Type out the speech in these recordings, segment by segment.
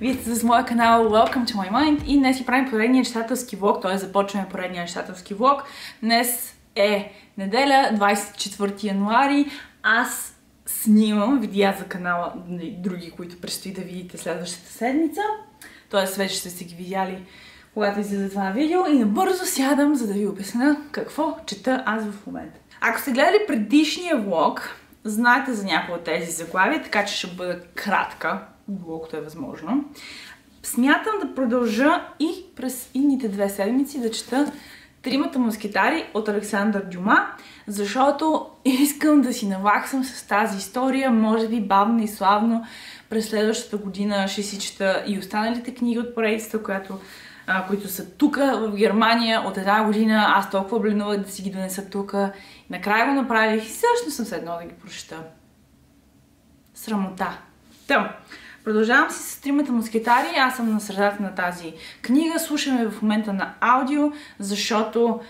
Вие сте с моя канал Welcome to my mind и днес си правим поредния читателски влог, т.е. започваме поредния читателски влог. Днес е неделя, 24 януари. Аз снимам видеа за канала и други, които предстои да видите следващата седмица. Т.е. вече сте си ги видяли когато излезе това видео и набързо сядам, за да ви обясня какво чета аз в момента. Ако сте гледали предишния влог, знаете за някои от тези заглавия, така че ще бъда кратка доколкото е възможно. Смятам да продължа и през идните две седмици да чета Тримата мускетари от Александър Дюма, защото искам да си наваксам с тази история, може би бавно и славно през следващата година ще си чета и останалите книги от поредицата, която, които са тук в Германия от една година. Аз толкова бленувах да си ги донеса тук. Накрая го направих и също съм се да ги прочета. Срамота. Тъм. Продължавам си с тримата мускетари. Аз съм на средата на тази книга. Слушаме в момента на аудио, защото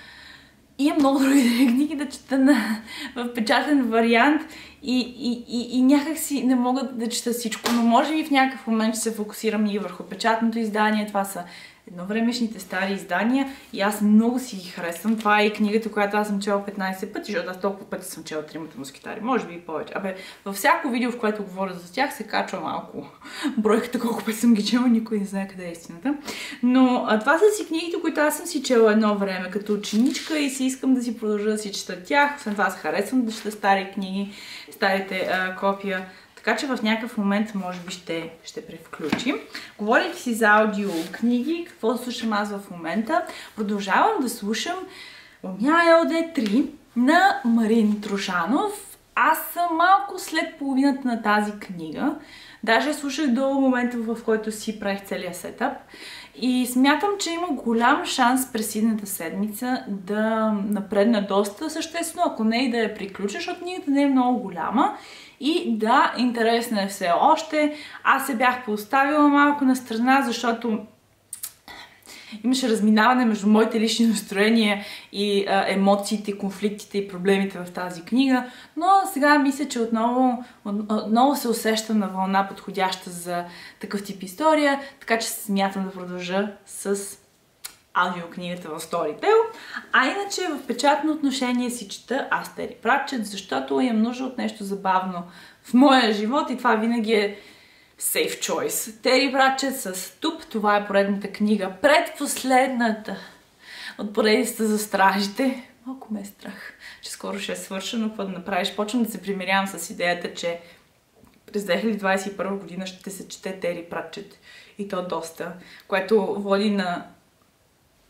имам много други книги да чета на, в печатен вариант и, и, и, и някак си не мога да чета всичко, но може би в някакъв момент ще се фокусирам и върху печатното издание. Това са едновремешните стари издания и аз много си ги харесвам. Това е и книгата, която аз съм чела 15 пъти, защото аз толкова пъти съм чела тримата мускитари, може би и повече. Абе, във всяко видео, в което говоря за тях, се качва малко бройката, колко пъти съм ги чела, никой не знае къде е истината. Но а, това са си книгите, които аз съм си чела едно време като ученичка и си искам да си продължа да си чета тях. Освен това, аз харесвам да чета стари книги, старите а, копия. Така че в някакъв момент може би ще, ще превключим. Говорейки си за аудиокниги, какво слушам аз в момента, продължавам да слушам Умя ЛД3 на Марин Трошанов. Аз съм малко след половината на тази книга. Даже слушах до момента, в който си правих целия сетъп. И смятам, че има голям шанс през идната седмица да напредна доста съществено, ако не и да я приключа, защото книгата не е много голяма и да, интересна е все още. Аз се бях поставила малко на страна, защото имаше разминаване между моите лични настроения и а, емоциите, конфликтите и проблемите в тази книга, но сега мисля, че отново, отново се усещам на вълна подходяща за такъв тип история, така че смятам да продължа с аудиокнигата в Storytel. А иначе в печатно отношение си чета аз Тери Пратчет, защото имам нужда от нещо забавно в моя живот и това винаги е safe choice. Тери Пратчет с Туп, това е поредната книга, предпоследната от поредицата за стражите. Малко ме е страх, че скоро ще е свършено, какво да направиш. Почвам да се примирявам с идеята, че през 2021 година ще се чете Тери Пратчет и то доста, което води на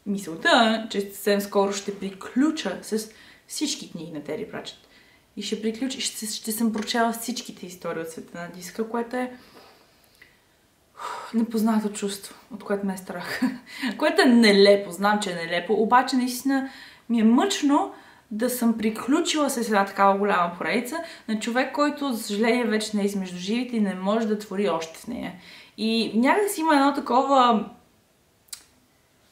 мисълта, че съвсем скоро ще приключа с всички книги на Тери Прачет. И ще приключа, ще, ще съм прочела всичките истории от света на диска, което е непознато чувство, от което ме е страх. което е нелепо, знам, че е нелепо, обаче наистина ми е мъчно да съм приключила с една такава голяма поредица на човек, който, за съжаление, вече не е измежду живите и не може да твори още в нея. И някак си има едно такова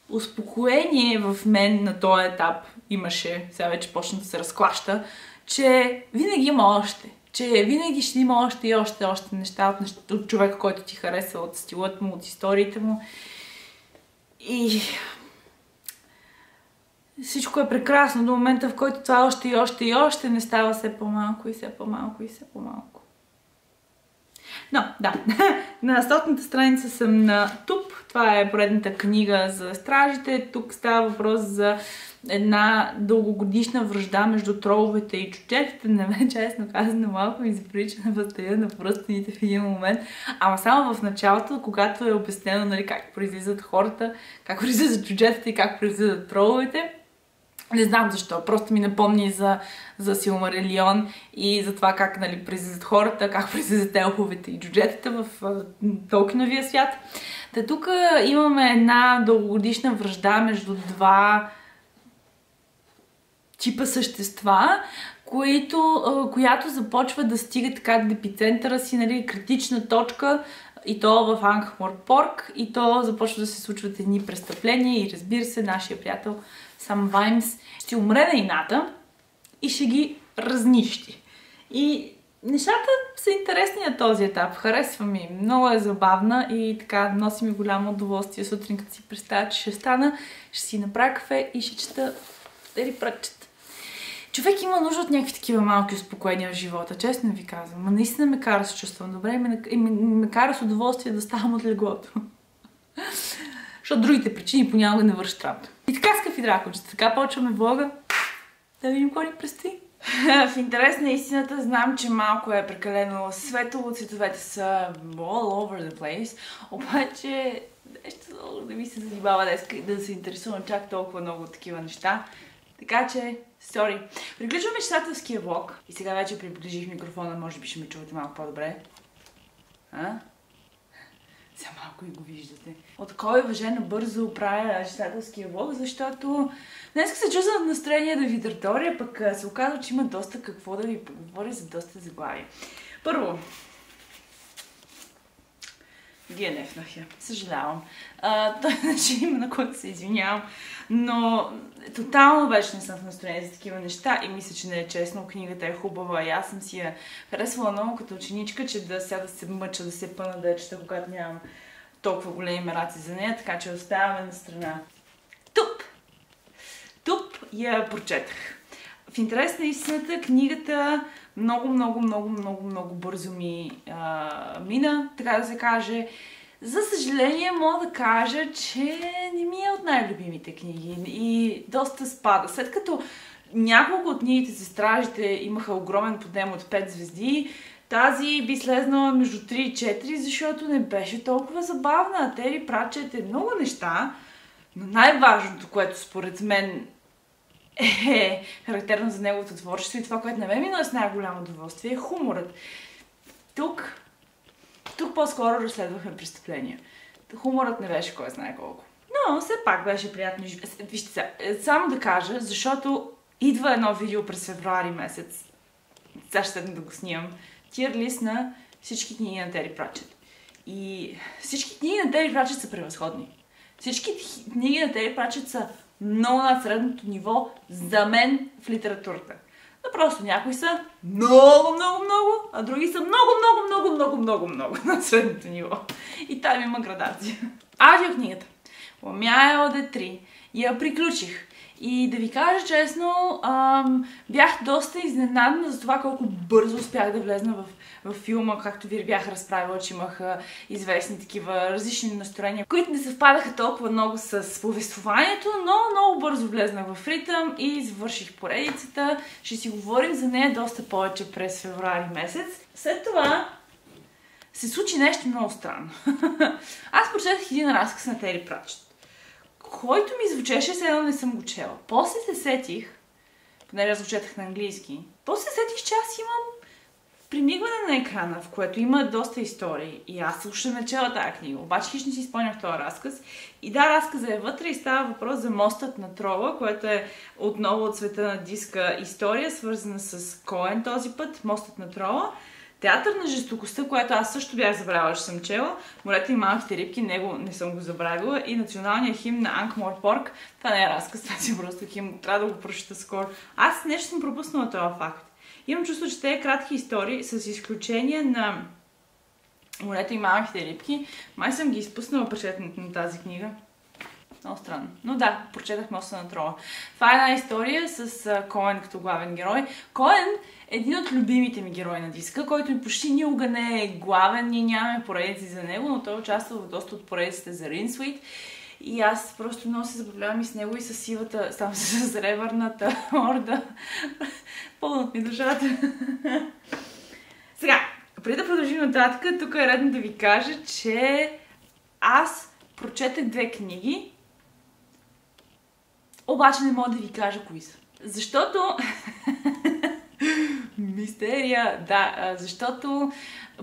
успокоение в мен на този етап имаше, сега вече почна да се разклаща, че винаги има още. Че винаги ще има още и още, още неща от, неща, от човека, който ти харесва, от стилът му, от историите му. И всичко е прекрасно до момента, в който това още и още и още не става все по-малко и все по-малко и все по-малко. Но, да, на стотната страница съм на ТУП. Това е поредната книга за стражите. Тук става въпрос за една дългогодишна връжда между троловете и чучетите. Не ме честно казано малко ми заприлича на възстелия на пръстените в един момент. Ама само в началото, когато е обяснено нали, как произлизат хората, как произлизат чучетите и как произлизат троловете. Не знам защо, просто ми напомни за, за Силмарелион и за това как нали, презизат хората, как презизат елховете и джуджетата в Толкиновия свят. Та тук имаме една дългогодишна връжда между два типа същества, които, която започва да стига така до епицентъра си, нали, критична точка, и то в Ангморпорк, и то започва да се случват едни престъпления и разбира се, нашия приятел Сам Ваймс ще умре на ината и ще ги разнищи. И нещата са интересни на този етап. Харесва ми. Много е забавна и така носи ми голямо удоволствие сутрин, като си представя, че ще стана, ще си направя кафе и ще чета Ери пръчета. Човек има нужда от някакви такива малки успокоения в живота, честно ви казвам. Ма наистина ме кара се чувствам добре и ме, ме, ме кара с удоволствие да ставам от леглото. Защото другите причини понякога не вършат работа. И така, скъпи дракончета, така почваме влога. Да видим какво ни предстои. В интерес на истината знам, че малко е прекалено светло, цветовете са all over the place, обаче нещо да ми се занимава днес, да се интересувам чак толкова много от такива неща. Така че, сори. Приключваме читателския влог и сега вече приближих микрофона, може би ще ме чувате малко по-добре. А? Сега малко и го виждате. От кой въжено бързо правя читателския влог, защото днес се чувствам настроение да ви дърторя, пък се оказва, че има доста какво да ви поговоря за доста заглави. Първо, ги нефнах я. Съжалявам. Той значи има на който се извинявам. Но тотално вече не съм в настроение за такива неща и мисля, че не е честно. Книгата е хубава и аз съм си я харесвала много като ученичка, че да сега да се мъча, да се пъна да я чета, когато нямам толкова големи мераци за нея, така че оставяме на страна. Туп! Туп я прочетах. В интерес на истината, книгата много, много, много, много, много бързо ми а, мина, така да се каже. За съжаление, мога да кажа, че не ми е от най-любимите книги и доста спада. След като няколко от книгите за стражите имаха огромен подем от 5 звезди, тази би слезнала между 3 и 4, защото не беше толкова забавна. Тери Пратчет е много неща, но най-важното, което според мен е характерно за неговото творчество и това, което не ме минало с най-голямо удоволствие, е хуморът. Тук, тук по-скоро разследвахме престъпления. Хуморът не беше кой знае колко. Но все пак беше приятно. Вижте сега, е, само да кажа, защото идва едно видео през февруари месец. Сега ще да го снимам. Тир лист на всички книги на Тери Пратчет. И всички книги на Тери Пратчет са превъзходни. Всички книги на Тери Пратчет са много над средното ниво за мен в литературата. Но просто някои са много, много, много, а други са много, много, много, много, много, много над средното ниво. И там има градация. Аудиокнигата. Ламяя ОД3. Я приключих. И да ви кажа честно, ам, бях доста изненадана за това колко бързо успях да влезна в, в филма, както ви бях разправила, че имах известни такива различни настроения, които не съвпадаха толкова много с повествованието, но много бързо влезнах в ритъм и завърших поредицата. Ще си говорим за нея доста повече през февруари месец. След това се случи нещо много странно. Аз прочетах един разказ на Тери Пратчет който ми звучеше, все едно не съм го чела. После се сетих, понеже аз на английски, после се сетих, че аз имам примигване на екрана, в което има доста истории. И аз не чела тази книга. Обаче хищ не си спомнях този разказ. И да, разказа е вътре и става въпрос за мостът на Трола, което е отново от света на диска история, свързана с Коен този път, мостът на Трола. Театър на жестокостта, което аз също бях забравила, че съм чела. Морето и малките рибки, него не съм го забравила. И националният хим на Анкмор Порк. Това не е разказ, това си просто хим. Трябва да го прочета скоро. Аз нещо съм пропуснала този факт. Имам чувство, че те кратки истории, с изключение на Морето и малките рибки, май съм ги изпуснала прочетането на тази книга. Много странно. Но да, прочетах Моста на трола. Това е една история с Коен като главен герой. Коен е един от любимите ми герои на диска, който почти никога не е главен, ние нямаме поредици за него, но той участва в доста от поредиците за Ринсуит. И аз просто много се забавлявам и с него и с сивата, там с ревърната орда. Пълнат ми душата. Сега, преди да продължим нататък, тук е редно да ви кажа, че аз прочетах две книги Обаче не мога да ви кажа кои са. Защото... Мистерия, да, защото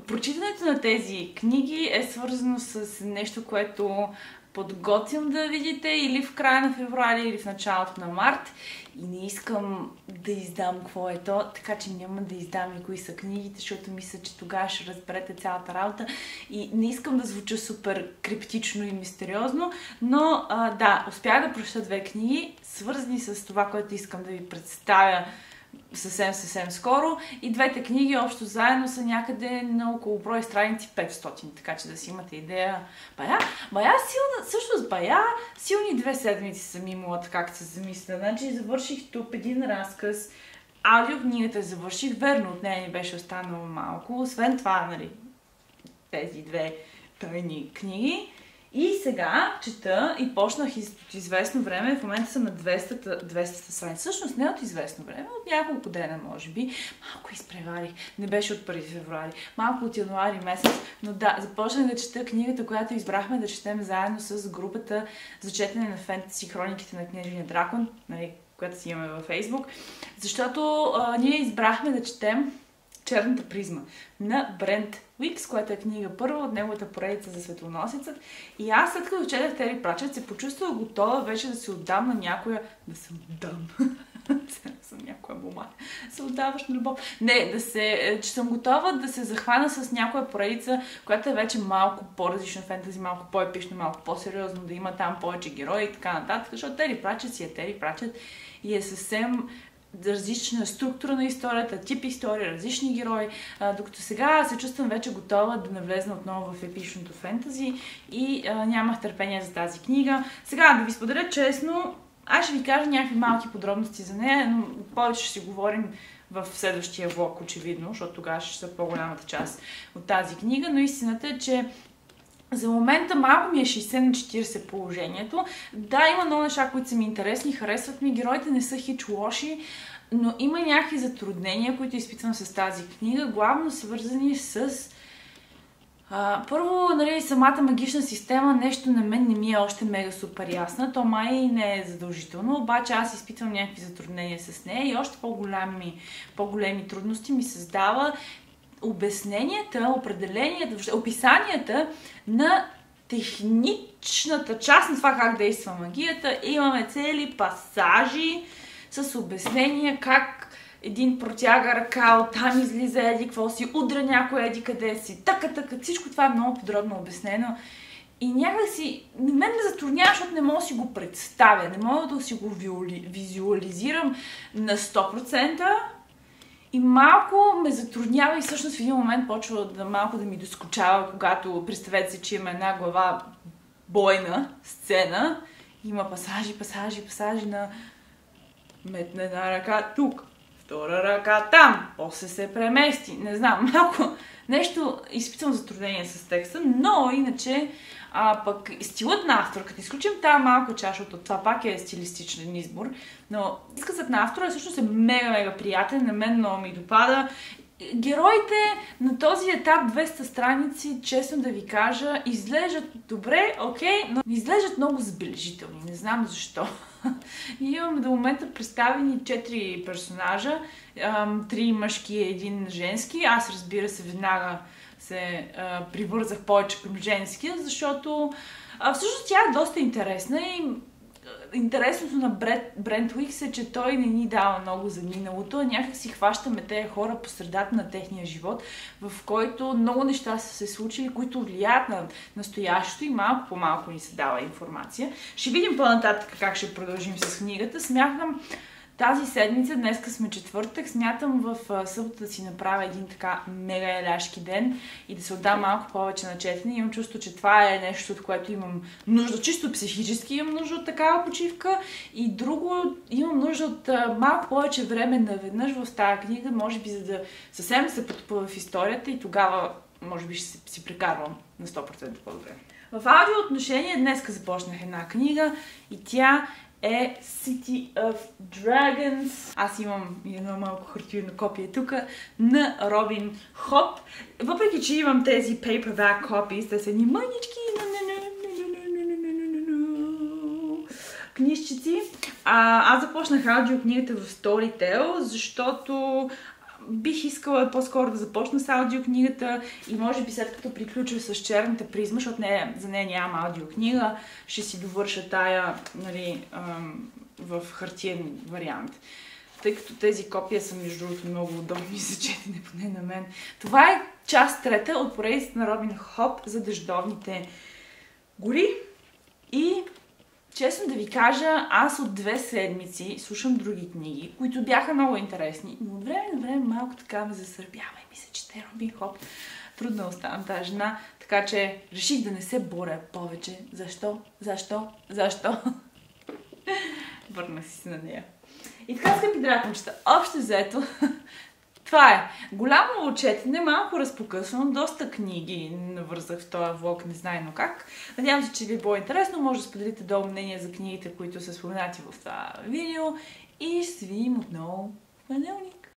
прочитането на тези книги е свързано с нещо, което подготвям да видите или в края на февруари, или в началото на март. И не искам да издам какво е то, така че няма да издам и кои са книгите, защото мисля, че тогава ще разберете цялата работа. И не искам да звуча супер криптично и мистериозно, но а, да, успях да прочета две книги, свързани с това, което искам да ви представя съвсем, съвсем скоро. И двете книги общо заедно са някъде на около брой страници 500, така че да си имате идея. Бая, бая силна, всъщност бая силни две седмици съм имала, така се замисля. Значи завърших тук един разказ, аудиокнигата завърших, верно от нея ни беше останало малко. Освен това, нали, тези две тайни книги. И сега чета и почнах от известно време, в момента съм на 200-та 200 страница. Всъщност не от известно време, от няколко дена, може би. Малко изпреварих. Не беше от 1 февруари. Малко от януари месец. Но да, започнах да чета книгата, която избрахме да четем заедно с групата за четене на фентаси хрониките на книжния дракон, нали, която си имаме във Фейсбук. Защото а, ние избрахме да четем Черната призма на Брент Уикс, която е книга първа от неговата поредица за светлоносецът. И аз след като четах Тери Прачет, се почувствах готова вече да се отдам на някоя... Да се отдам. съм някоя бума. Се отдаваш на любов. Не, да се, че съм готова да се захвана с някоя поредица, която е вече малко по-различна фентази, малко по-епично, малко по-сериозно, да има там повече герои и така нататък, защото Тери Прачет си е Тери Прачет и е съвсем различна структура на историята, тип история, различни герои, а, докато сега се чувствам вече готова да навлезна отново в епичното фентази и а, нямах търпение за тази книга. Сега да ви споделя честно, аз ще ви кажа някакви малки подробности за нея, но повече ще си говорим в следващия влог, очевидно, защото тогава ще са по-голямата част от тази книга, но истината е, че за момента малко ми е 60 на 40 положението. Да, има много неща, които са ми интересни, харесват ми. Героите не са хич лоши, но има някакви затруднения, които изпитвам с тази книга, главно свързани с а, първо, нали, самата магична система, нещо на мен не ми е още мега супер ясна. То май не е задължително, обаче аз изпитвам някакви затруднения с нея и още по-големи, по-големи трудности ми създава обясненията, определенията, описанията на техничната част на това как действа магията. Имаме цели пасажи с обяснения как един протяга ръка, оттам излиза еди, какво си, удря някой еди къде си, така, така. Всичко това е много подробно обяснено. И някак си, мен ме затруднява, защото не мога да си го представя, не мога да си го визуализирам на 100%, и малко ме затруднява и всъщност в един момент почва да малко да ми доскочава, когато представете си, че има една глава бойна сцена, има пасажи, пасажи, пасажи на метна една ръка. Тук, втора ръка там, после се премести. Не знам, малко нещо изпитвам затруднение с текста, но иначе а пък стилът на автора, като изключим тази малка чаша, защото това пак е стилистичен избор, но изказът на автора всъщност е мега-мега приятен, на мен много ми допада. Героите на този етап 200 страници, честно да ви кажа, изглеждат добре, окей, но изглеждат много забележителни. Не знам защо. И имаме до момента представени 4 персонажа, три мъжки и един женски. Аз разбира се веднага се привързах повече към женския, защото всъщност тя е доста интересна и интересното на Бред, Брент Уикс е, че той не ни дава много за миналото, а някак си хващаме тези хора по средата на техния живот, в който много неща са се случили, които влияят на настоящето и малко по малко ни се дава информация. Ще видим по-нататък как ще продължим с книгата. Смятам, тази седмица, днеска сме четвъртък, смятам в събота да си направя един така мега еляшки ден и да се отдам малко повече на четене. Имам чувство, че това е нещо, от което имам нужда, чисто психически имам нужда от такава почивка и друго, имам нужда от малко повече време наведнъж в тази книга, може би за да съвсем се потопа в историята и тогава може би ще си прекарвам на 100% по-добре. В аудио отношение днеска започнах една книга и тя е City of Dragons. Аз имам едно малко хартиено копие тук на Робин Хоп. Въпреки, че имам тези paperback copies, те са ни мънички книжчици. Аз започнах аудиокнигата в Storytel, защото бих искала по-скоро да започна с аудиокнигата и може би след като приключа с черната призма, защото не, за нея нямам аудиокнига, ще си довърша тая нали, в хартиен вариант. Тъй като тези копия са между другото много удобни за четене, поне на мен. Това е част трета от поредицата на Робин Хоп за дъждовните гори. И честно да ви кажа, аз от две седмици слушам други книги, които бяха много интересни, но от време на време малко така ме засърбява и мисля, че те Робин Хоп трудно оставам тази жена, така че реших да не се боря повече. Защо? Защо? Защо? Върнах си на нея. И така, скъпи дракончета, общо взето, това е. Голямо четене, малко разпокъсано, доста книги навързах в този влог, не знае но как. Надявам се, че ви е било интересно. Може да споделите долу мнение за книгите, които са споменати в това видео. И ще се видим отново в понеделник.